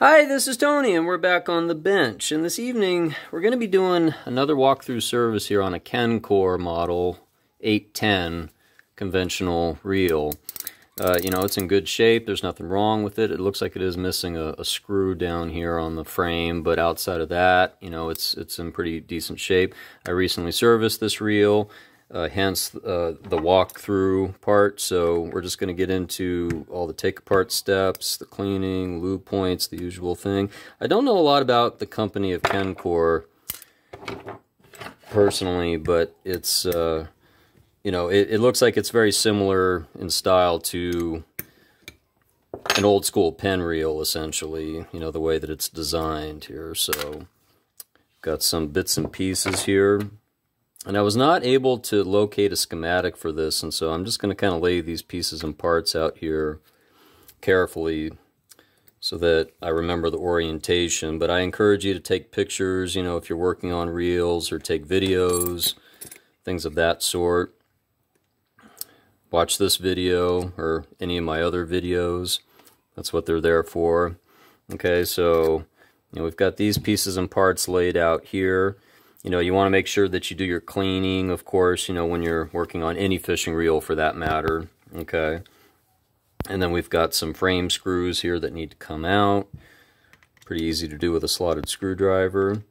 Hi, this is Tony, and we're back on the bench. And this evening, we're going to be doing another walkthrough service here on a Kencor model 810 conventional reel. Uh, you know, it's in good shape. There's nothing wrong with it. It looks like it is missing a, a, screw down here on the frame, but outside of that, you know, it's it's in pretty decent shape. I recently serviced this reel uh, hence uh, the walkthrough part. So we're just going to get into all the take apart steps, the cleaning, lube points, the usual thing. I don't know a lot about the company of Kencor personally, but it's, uh, you know, it, it looks like it's very similar in style to an old school Penn reel, essentially, you know, the way that it's designed here. So got some bits and pieces here. And I was not able to locate a schematic for this, and so I'm just going to kind of lay these pieces and parts out here carefully so that I remember the orientation. But I encourage you to take pictures, you know, if you're working on reels or take videos, things of that sort. Watch this video or any of my other videos. That's what they're there for. Okay, so you know, we've got these pieces and parts laid out here. You know, you want to make sure that you do your cleaning, of course, you know, when you're working on any fishing reel for that matter. Okay. And then we've got some frame screws here that need to come out. Pretty easy to do with a slotted screwdriver.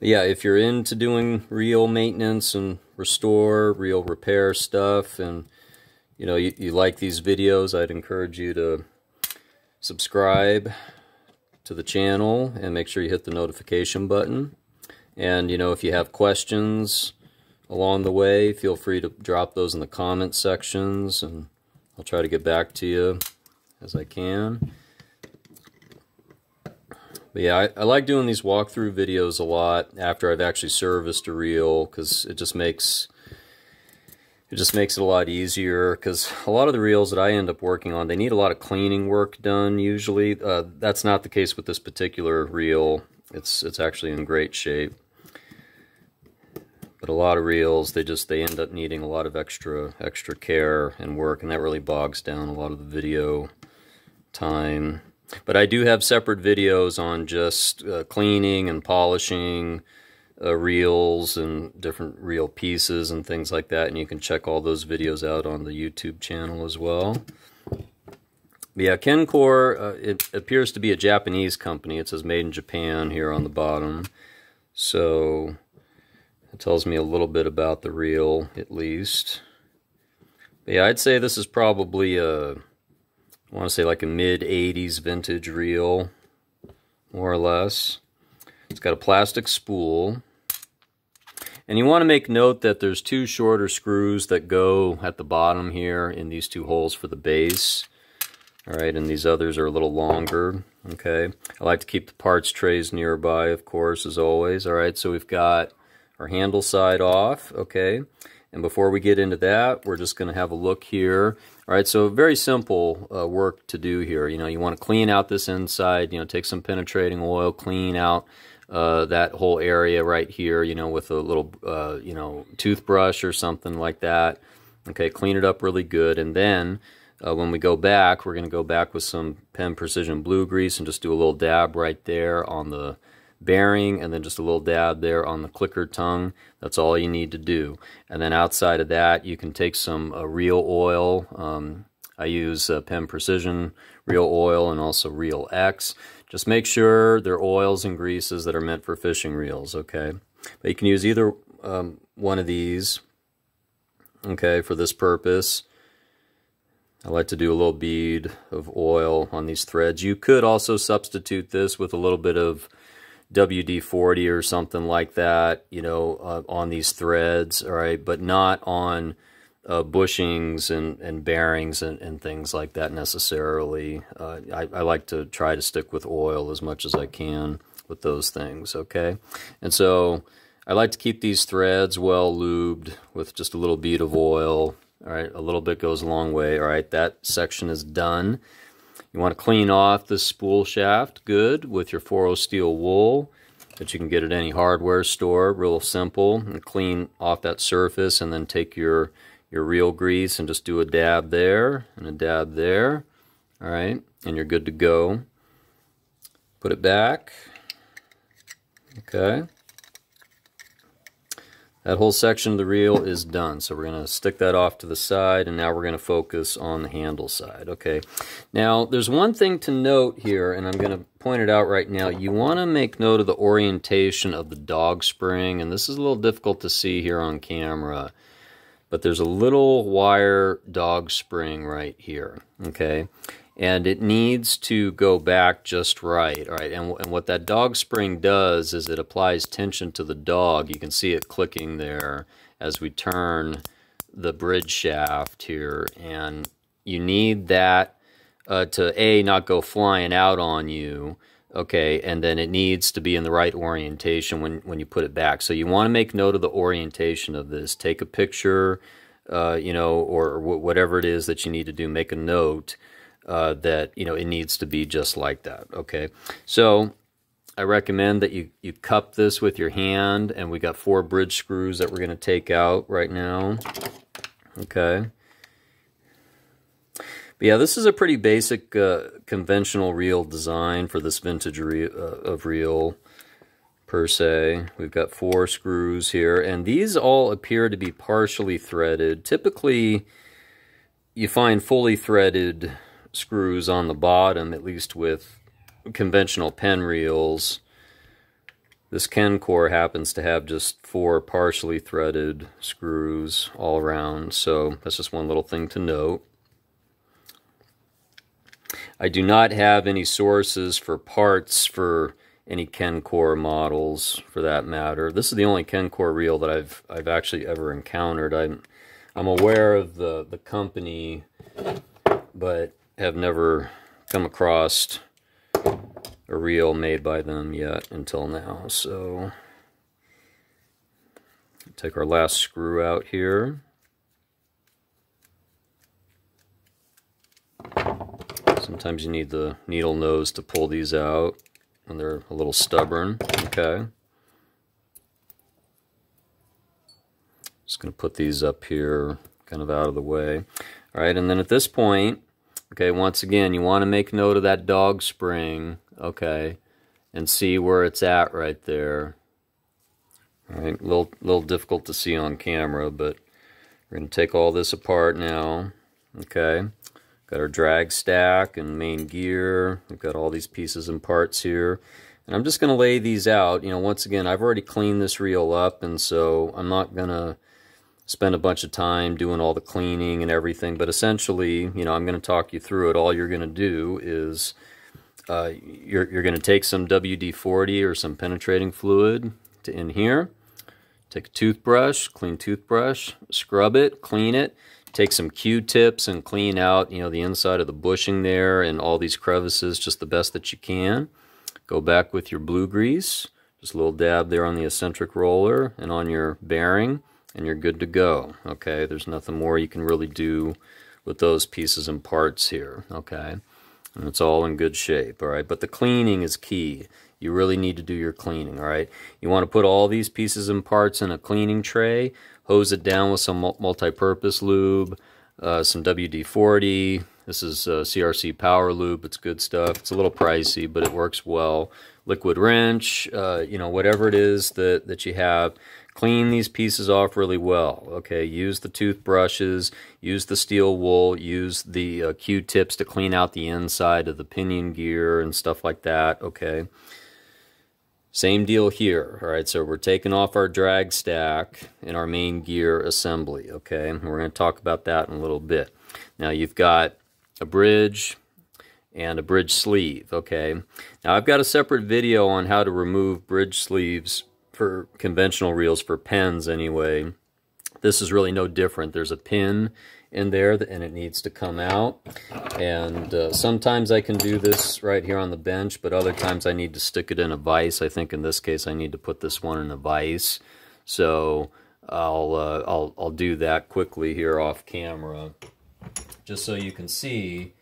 But yeah, if you're into doing reel maintenance and restore, reel repair stuff, and you know, you, you like these videos, I'd encourage you to subscribe to the channel and make sure you hit the notification button. And, you know, if you have questions along the way, feel free to drop those in the comment sections, and I'll try to get back to you as I can. But yeah, I, I like doing these walkthrough videos a lot after I've actually serviced a reel, because it just makes it just makes it a lot easier because a lot of the reels that I end up working on, they need a lot of cleaning work done usually. Uh, that's not the case with this particular reel. It's, it's actually in great shape. But a lot of reels, they just they end up needing a lot of extra extra care and work, and that really bogs down a lot of the video time. But I do have separate videos on just uh, cleaning and polishing uh, reels and different reel pieces and things like that, and you can check all those videos out on the YouTube channel as well. Yeah, Kencor, uh, it appears to be a Japanese company. It says made in Japan here on the bottom. So it tells me a little bit about the reel, at least. But yeah, I'd say this is probably a, I want to say like a mid-80s vintage reel, more or less. It's got a plastic spool. And you want to make note that there's two shorter screws that go at the bottom here in these two holes for the base. All right, and these others are a little longer, okay? I like to keep the parts trays nearby, of course, as always. All right, so we've got our handle side off, okay? And before we get into that, we're just going to have a look here. All right, so very simple uh, work to do here. You know, you want to clean out this inside, you know, take some penetrating oil, clean out uh, that whole area right here, you know, with a little, uh, you know, toothbrush or something like that. Okay, clean it up really good. And then uh, when we go back, we're going to go back with some Penn Precision Blue Grease and just do a little dab right there on the bearing and then just a little dab there on the clicker tongue. That's all you need to do. And then outside of that, you can take some uh, reel oil. Um, I use uh, Penn Precision Reel oil and also Reel X. Just make sure they're oils and greases that are meant for fishing reels, okay? But you can use either um, one of these, okay, for this purpose. I like to do a little bead of oil on these threads. You could also substitute this with a little bit of WD-40 or something like that, you know, uh, on these threads, all right, but not on uh, bushings and, and bearings and, and things like that necessarily. Uh, I, I like to try to stick with oil as much as I can with those things, okay? And so I like to keep these threads well lubed with just a little bead of oil, all right? A little bit goes a long way, all right? That section is done. You want to clean off the spool shaft good with your 4 steel wool that you can get at any hardware store. Real simple. And clean off that surface and then take your, your reel grease and just do a dab there and a dab there. All right, and you're good to go. Put it back. Okay. That whole section of the reel is done. So we're going to stick that off to the side and now we're going to focus on the handle side. Okay. Now there's one thing to note here and I'm going to point it out right now. You want to make note of the orientation of the dog spring and this is a little difficult to see here on camera. But there's a little wire dog spring right here. Okay and it needs to go back just right, right? And, and what that dog spring does is it applies tension to the dog. You can see it clicking there as we turn the bridge shaft here, and you need that uh, to A, not go flying out on you, okay, and then it needs to be in the right orientation when, when you put it back. So you want to make note of the orientation of this. Take a picture, uh, you know, or whatever it is that you need to do, make a note uh, that you know it needs to be just like that. Okay, so I recommend that you you cup this with your hand, and we got four bridge screws that we're going to take out right now. Okay. But yeah, this is a pretty basic uh, conventional reel design for this vintage reel, uh, of reel per se. We've got four screws here, and these all appear to be partially threaded. Typically, you find fully threaded screws on the bottom, at least with conventional Penn reels. This Kencor happens to have just four partially threaded screws all around, so that's just one little thing to note. I do not have any sources for parts for any Kencor models, for that matter. This is the only Kencor reel that I've I've actually ever encountered. I'm I'm aware of the the company, but have never come across a reel made by them yet until now. So take our last screw out here. Sometimes you need the needle nose to pull these out when they're a little stubborn. Okay. Just going to put these up here kind of out of the way. All right, and then at this point, Okay, once again, you want to make note of that dog spring, okay, and see where it's at right there. All right, a little, little difficult to see on camera, but we're going to take all this apart now, okay. Got our drag stack and main gear. We've got all these pieces and parts here. And I'm just going to lay these out. You know, once again, I've already cleaned this reel up, and so I'm not going to spend a bunch of time doing all the cleaning and everything. But essentially, you know, I'm going to talk you through it. All you're going to do is uh, you're, you're going to take some WD-40 or some penetrating fluid to in here. Take a toothbrush, clean toothbrush, scrub it, clean it. Take some Q-tips and clean out, you know, the inside of the bushing there and all these crevices just the best that you can. Go back with your blue grease, just a little dab there on the eccentric roller and on your bearing and you're good to go. Okay, there's nothing more you can really do with those pieces and parts here. Okay, and it's all in good shape. All right, but the cleaning is key. You really need to do your cleaning. All right, you want to put all these pieces and parts in a cleaning tray, hose it down with some multi-purpose lube, uh, some WD-40. This is uh, CRC Power Lube. It's good stuff. It's a little pricey, but it works well. Liquid wrench, uh, you know, whatever it is that, that you have, clean these pieces off really well. Okay, use the toothbrushes, use the steel wool, use the uh, Q-tips to clean out the inside of the pinion gear and stuff like that. Okay. Same deal here. All right, so we're taking off our drag stack in our main gear assembly. Okay, we're going to talk about that in a little bit. Now you've got a bridge and a bridge sleeve. Okay, now I've got a separate video on how to remove bridge sleeves for conventional reels, for Penns anyway, this is really no different. There's a pin in there and it needs to come out. And uh, sometimes I can do this right here on the bench, but other times I need to stick it in a vise. I think in this case I need to put this one in a vise. So I'll, uh, I'll, I'll do that quickly here off camera, just so you can see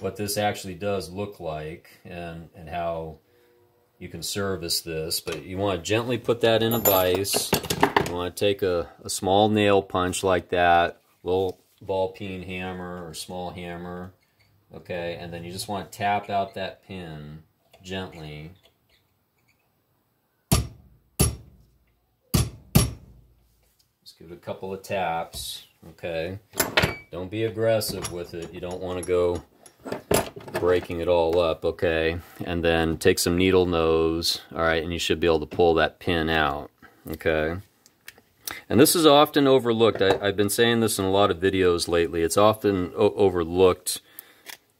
what this actually does look like and, and how you can service this, but you want to gently put that in a vise. You want to take a, a small nail punch like that, little ball peen hammer or small hammer, okay, and then you just want to tap out that pin, gently. Just give it a couple of taps, okay? Don't be aggressive with it. You don't want to go breaking it all up, okay? And then take some needle nose, all right, and you should be able to pull that pin out, okay? And this is often overlooked. I, have been saying this in a lot of videos lately. It's often overlooked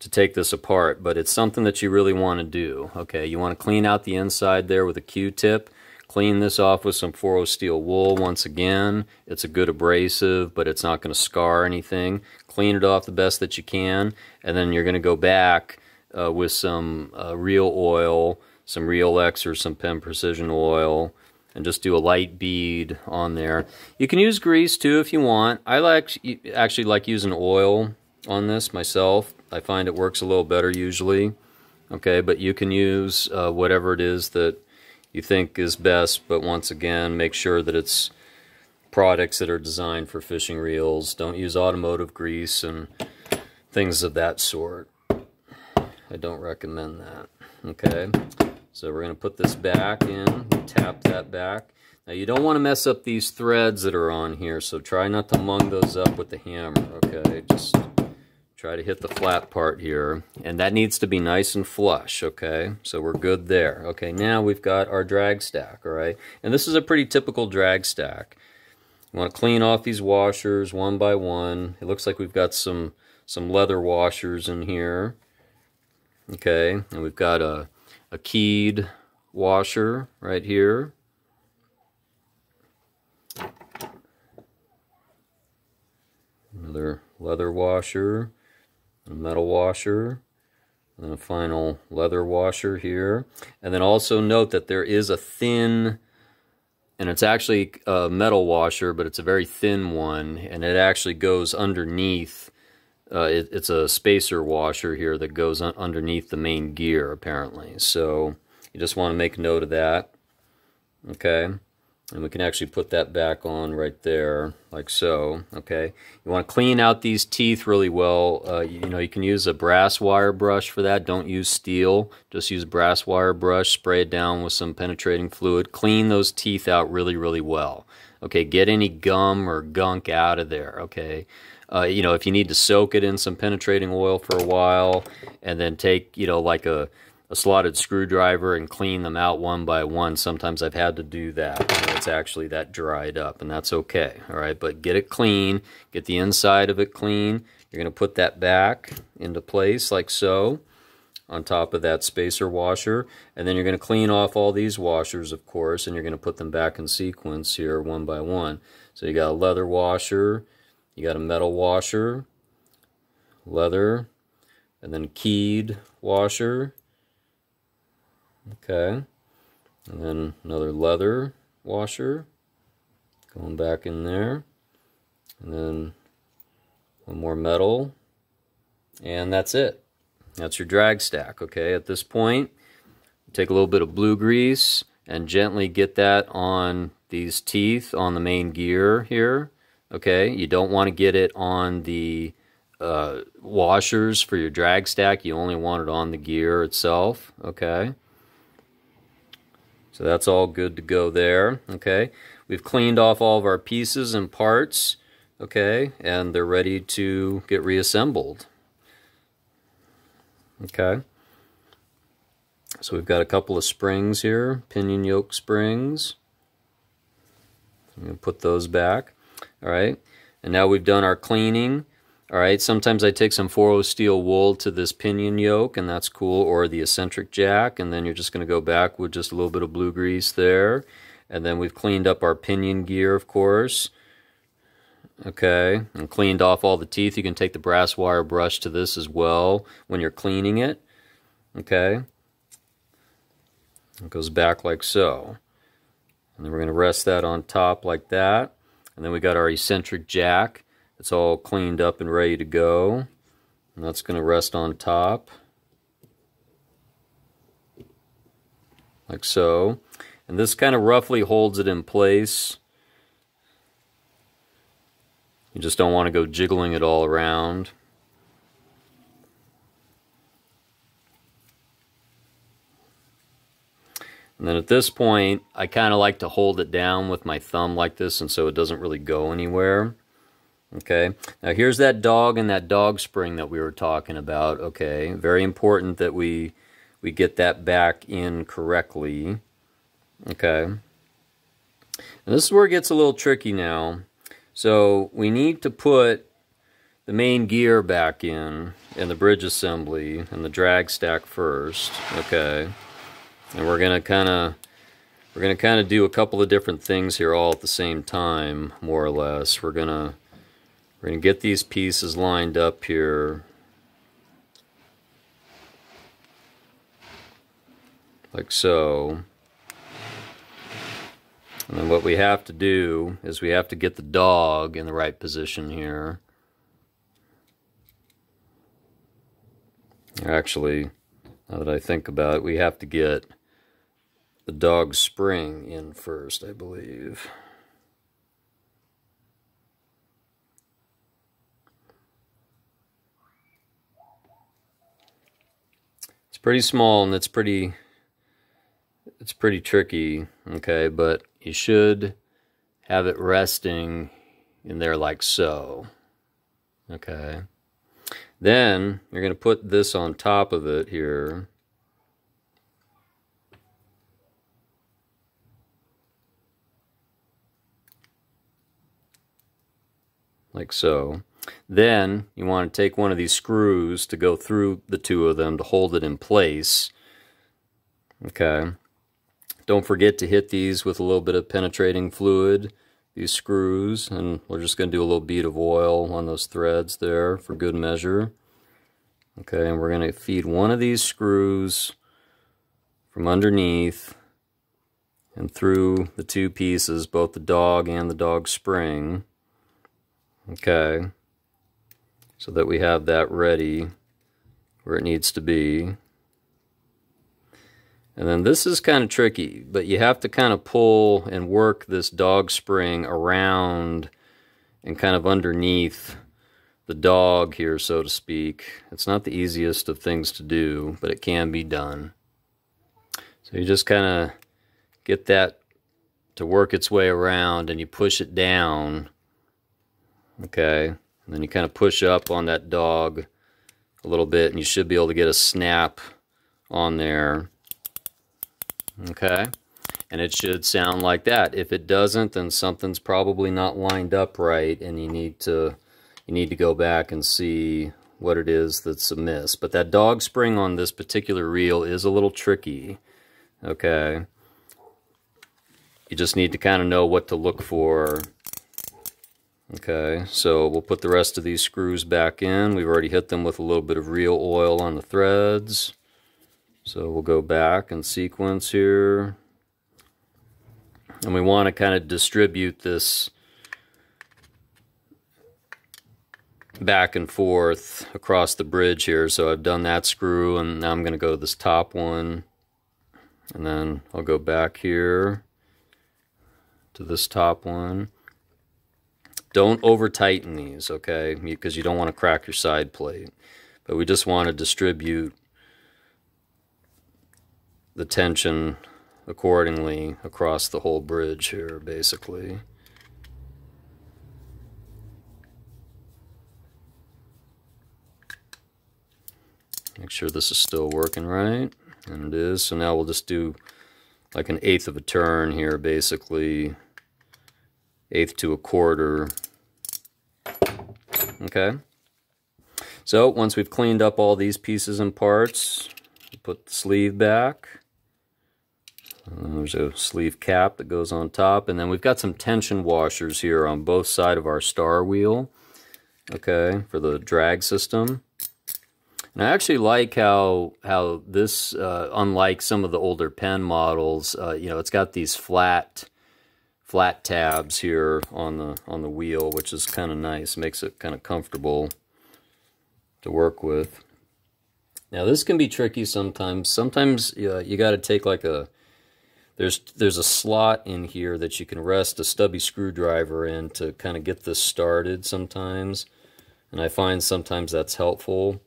to take this apart, but it's something that you really want to do. Okay, you want to clean out the inside there with a Q-tip. Clean this off with some 4 steel wool once again. It's a good abrasive, but it's not going to scar anything. Clean it off the best that you can, and then you're going to go back uh, with some uh, reel oil, some Reel X or some Penn Precision oil, and just do a light bead on there. You can use grease too if you want. I like actually like using oil on this myself. I find it works a little better usually. Okay, but you can use uh, whatever it is that you think is best, but once again, make sure that it's products that are designed for fishing reels. Don't use automotive grease and things of that sort. I don't recommend that. Okay. So we're going to put this back in, tap that back. Now you don't want to mess up these threads that are on here, so try not to mung those up with the hammer, okay? Just try to hit the flat part here. And that needs to be nice and flush, okay? So we're good there. Okay, now we've got our drag stack, all right? And this is a pretty typical drag stack. You want to clean off these washers one by one. It looks like we've got some, some leather washers in here. Okay, and we've got a a keyed washer right here. Another leather washer, a metal washer, and a final leather washer here. And then also note that there is a thin, and it's actually a metal washer, but it's a very thin one, and it actually goes underneath uh, it, it's a spacer washer here that goes un underneath the main gear, apparently. So you just want to make note of that. Okay. And we can actually put that back on right there, like so. Okay. You want to clean out these teeth really well. Uh, you, you know, you can use a brass wire brush for that. Don't use steel. Just use a brass wire brush. Spray it down with some penetrating fluid. Clean those teeth out really, really well. Okay. Get any gum or gunk out of there. Okay. Uh, you know, if you need to soak it in some penetrating oil for a while and then take, you know, like a, a slotted screwdriver and clean them out one by one, sometimes I've had to do that. it's actually that dried up, and that's okay. All right, but get it clean, get the inside of it clean. You're going to put that back into place like so on top of that spacer washer. And then you're going to clean off all these washers, of course, and you're going to put them back in sequence here one by one. So you got a leather washer, you got a metal washer, leather, and then keyed washer. Okay. And then another leather washer going back in there. And then one more metal. And that's it. That's your drag stack, okay? At this point, take a little bit of blue grease and gently get that on these teeth on the main gear here okay? You don't want to get it on the uh, washers for your drag stack. You only want it on the gear itself, okay? So that's all good to go there, okay? We've cleaned off all of our pieces and parts, okay? And they're ready to get reassembled, okay? So we've got a couple of springs here, pinion yoke springs. I'm going to put those back. All right. And now we've done our cleaning. All right. Sometimes I take some 4 steel wool to this pinion yoke, and that's cool, or the eccentric jack. And then you're just going to go back with just a little bit of blue grease there. And then we've cleaned up our pinion gear, of course. Okay. And cleaned off all the teeth. You can take the brass wire brush to this as well when you're cleaning it. Okay. It goes back like so. And then we're going to rest that on top like that. And then we got our eccentric jack. It's all cleaned up and ready to go. And that's going to rest on top. Like so. And this kind of roughly holds it in place. You just don't want to go jiggling it all around. And then at this point, I kind of like to hold it down with my thumb like this and so it doesn't really go anywhere. Okay, now here's that dog and that dog spring that we were talking about. Okay, very important that we we get that back in correctly. Okay, and this is where it gets a little tricky now. So we need to put the main gear back in and the bridge assembly and the drag stack first. Okay, and we're gonna kind of we're gonna kind of do a couple of different things here all at the same time, more or less. We're gonna we're going to get these pieces lined up here. Like so. And then what we have to do is we have to get the dog in the right position here. Actually, now that I think about it, we have to get the dog spring in first, I believe. It's pretty small and it's pretty it's pretty tricky, okay, but you should have it resting in there like so. Okay. Then you're going to put this on top of it here. Like so. Then you want to take one of these screws to go through the two of them to hold it in place. Okay. Don't forget to hit these with a little bit of penetrating fluid, these screws, and we're just going to do a little bead of oil on those threads there for good measure. Okay, and we're going to feed one of these screws from underneath and through the two pieces, both the dog and the dog spring. Okay so that we have that ready where it needs to be. And then this is kind of tricky, but you have to kind of pull and work this dog spring around and kind of underneath the dog here, so to speak. It's not the easiest of things to do, but it can be done. So you just kind of get that to work its way around and you push it down. Okay. And then you kind of push up on that dog a little bit and you should be able to get a snap on there. Okay. And it should sound like that. If it doesn't, then something's probably not lined up right and you need to you need to go back and see what it is that's amiss. But that dog spring on this particular reel is a little tricky. Okay. You just need to kind of know what to look for Okay, so we'll put the rest of these screws back in. We've already hit them with a little bit of reel oil on the threads. So we'll go back and sequence here. And we want to kind of distribute this back and forth across the bridge here. So I've done that screw and now I'm going to go to this top one. And then I'll go back here to this top one. Don't over tighten these, okay? Because you don't want to crack your side plate. But we just want to distribute the tension accordingly across the whole bridge here, basically. Make sure this is still working right, and it is. So now we'll just do like an eighth of a turn here, basically, eighth to a quarter. Okay. So once we've cleaned up all these pieces and parts, put the sleeve back. There's a sleeve cap that goes on top. And then we've got some tension washers here on both sides of our star wheel. Okay, for the drag system. And I actually like how how this, uh, unlike some of the older Penn models, uh, you know, it's got these flat flat tabs here on the on the wheel, which is kind of nice. Makes it kind of comfortable to work with. Now this can be tricky sometimes. Sometimes uh, you got to take like a there's there's a slot in here that you can rest a stubby screwdriver in to kind of get this started sometimes. And I find sometimes that's helpful.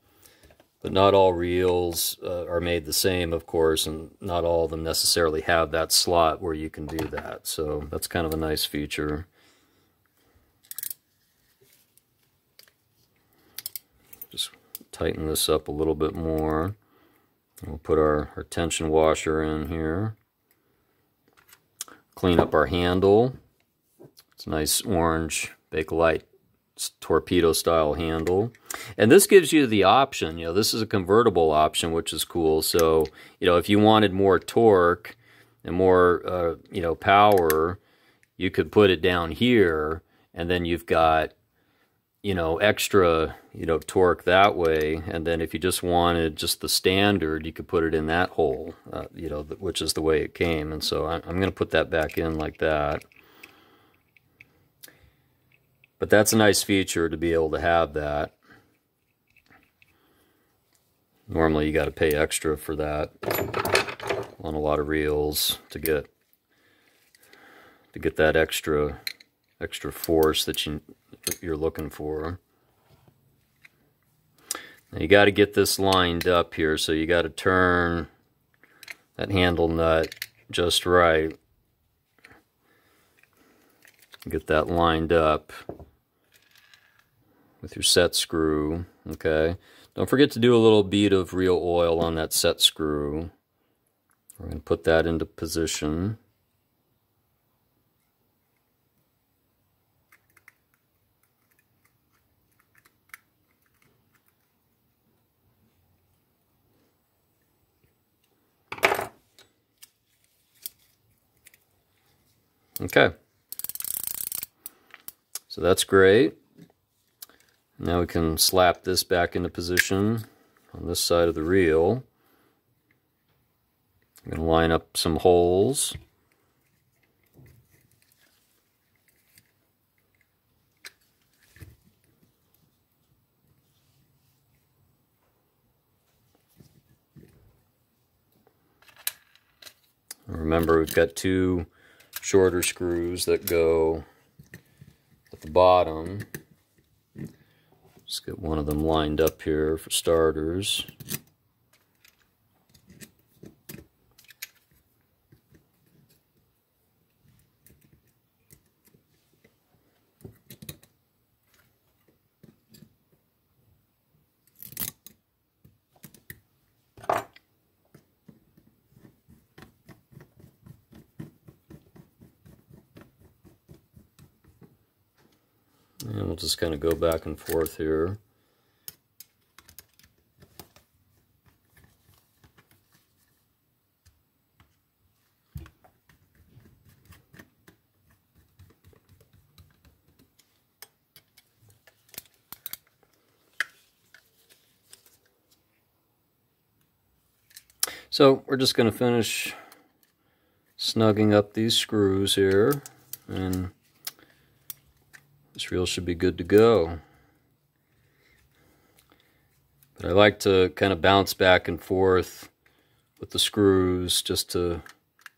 But not all reels uh, are made the same, of course, and not all of them necessarily have that slot where you can do that. So that's kind of a nice feature. Just tighten this up a little bit more. We'll put our, our tension washer in here. Clean up our handle. It's a nice orange Bakelite torpedo style handle. And this gives you the option, you know, this is a convertible option, which is cool. So, you know, if you wanted more torque and more, uh, you know, power, you could put it down here and then you've got, you know, extra, you know, torque that way. And then if you just wanted just the standard, you could put it in that hole, uh, you know, which is the way it came. And so I'm, I'm going to put that back in like that. But that's a nice feature to be able to have that. Normally you got to pay extra for that on a lot of reels to get to get that extra extra force that you you're looking for. Now you got to get this lined up here, so you got to turn that handle nut just right. Get that lined up with your set screw, okay? Don't forget to do a little bead of reel oil on that set screw. We're going to put that into position. Okay. So that's great. Now we can slap this back into position on this side of the reel. I'm going to line up some holes. Remember, we've got two shorter screws that go at the bottom. Let's get one of them lined up here for starters. And we'll just kind of go back and forth here. So we're just going to finish snugging up these screws here and this reel should be good to go. But I like to kind of bounce back and forth with the screws just to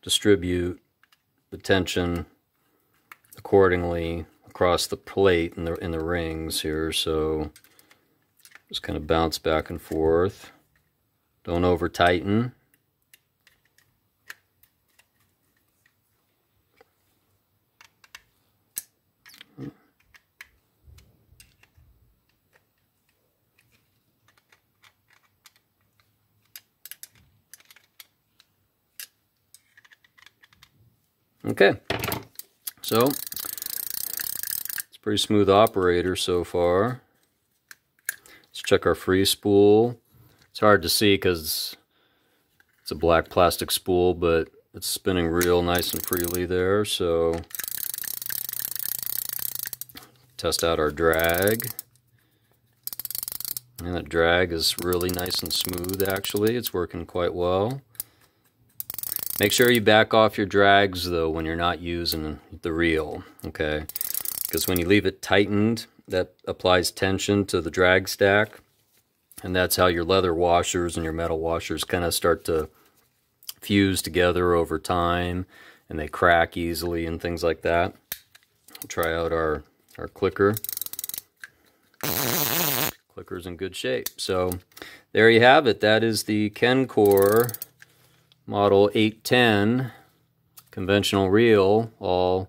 distribute the tension accordingly across the plate and the, in the rings here. So just kind of bounce back and forth. Don't over tighten. Okay, so it's pretty smooth operator so far. Let's check our free spool. It's hard to see because it's a black plastic spool, but it's spinning real nice and freely there. So test out our drag. And that drag is really nice and smooth actually. It's working quite well. Make sure you back off your drags though when you're not using the reel, okay? Because when you leave it tightened, that applies tension to the drag stack. And that's how your leather washers and your metal washers kind of start to fuse together over time and they crack easily and things like that. Try out our, our clicker. clicker's in good shape. So there you have it. That is the Kencor Model 810 conventional reel, all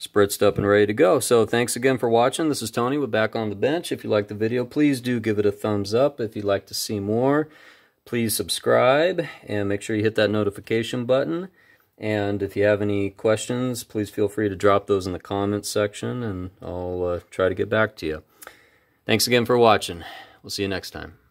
spritzed up and ready to go. So thanks again for watching. This is Tony with Back on the Bench. If you liked the video, please do give it a thumbs up. If you'd like to see more, please subscribe and make sure you hit that notification button. And if you have any questions, please feel free to drop those in the comments section and I'll uh, try to get back to you. Thanks again for watching. We'll see you next time.